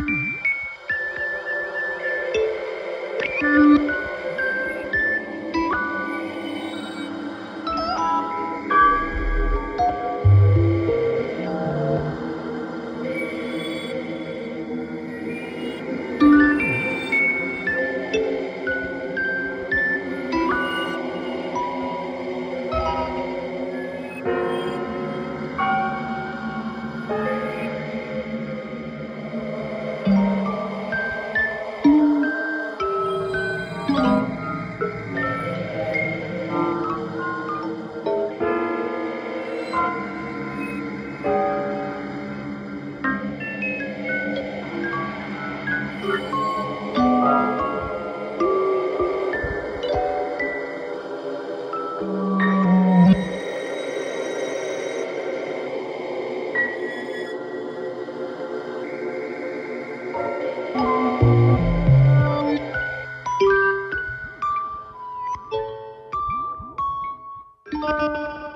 Thank you. Música